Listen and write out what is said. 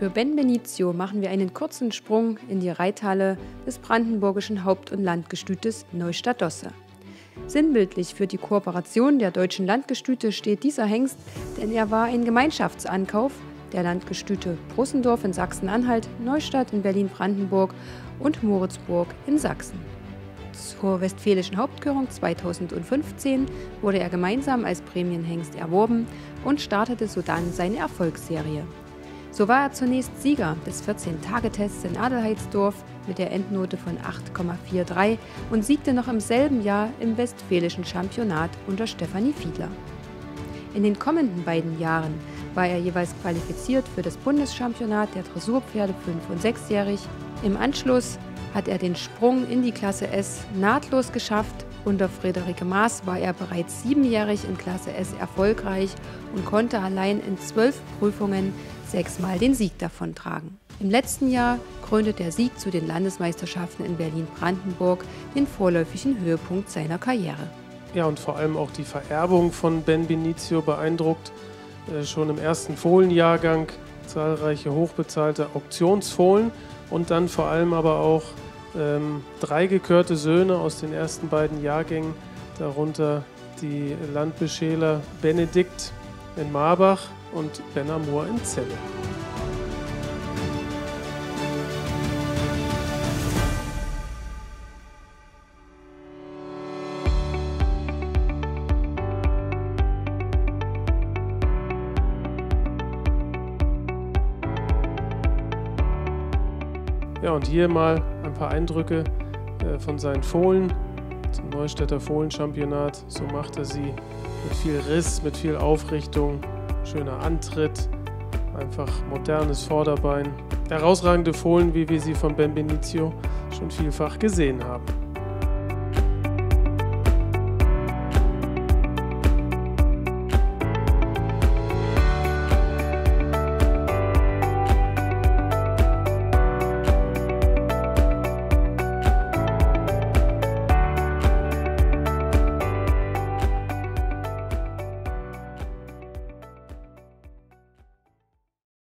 Für Ben Benizio machen wir einen kurzen Sprung in die Reithalle des brandenburgischen Haupt- und Landgestütes Neustadt-Dosse. Sinnbildlich für die Kooperation der deutschen Landgestüte steht dieser Hengst, denn er war ein Gemeinschaftsankauf der Landgestüte Brussendorf in Sachsen-Anhalt, Neustadt in Berlin-Brandenburg und Moritzburg in Sachsen. Zur Westfälischen Hauptkörung 2015 wurde er gemeinsam als Prämienhengst erworben und startete sodann seine Erfolgsserie. So war er zunächst Sieger des 14-Tage-Tests in Adelheidsdorf mit der Endnote von 8,43 und siegte noch im selben Jahr im Westfälischen Championat unter Stefanie Fiedler. In den kommenden beiden Jahren war er jeweils qualifiziert für das Bundeschampionat der Dressurpferde 5- und 6-jährig. Im Anschluss hat er den Sprung in die Klasse S nahtlos geschafft. Unter Friederike Maas war er bereits siebenjährig in Klasse S erfolgreich und konnte allein in zwölf Prüfungen sechsmal den Sieg davontragen. Im letzten Jahr krönte der Sieg zu den Landesmeisterschaften in Berlin-Brandenburg den vorläufigen Höhepunkt seiner Karriere. Ja, und vor allem auch die Vererbung von Ben Benizio beeindruckt. Äh, schon im ersten Fohlenjahrgang zahlreiche hochbezahlte Auktionsfohlen und dann vor allem aber auch ähm, drei gekörte Söhne aus den ersten beiden Jahrgängen, darunter die Landbeschäler Benedikt in Marbach und Ben Amour in Celle. Ja, und hier mal ein paar Eindrücke äh, von seinen Fohlen zum Neustädter Fohlenchampionat. So macht er sie mit viel Riss, mit viel Aufrichtung, schöner Antritt, einfach modernes Vorderbein. Herausragende Fohlen, wie wir sie von Ben Benizio schon vielfach gesehen haben.